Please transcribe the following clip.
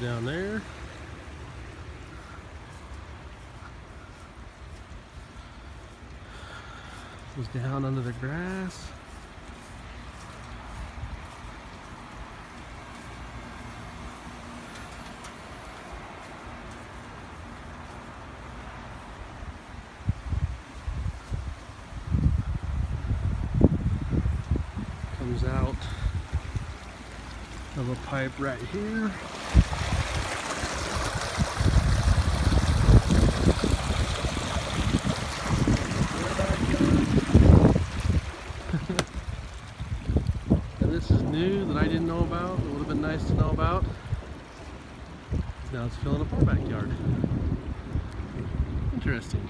down there. Goes down under the grass. Comes out of a pipe right here. and this is new that I didn't know about. It would have been nice to know about. Now it's filling up our backyard. Interesting.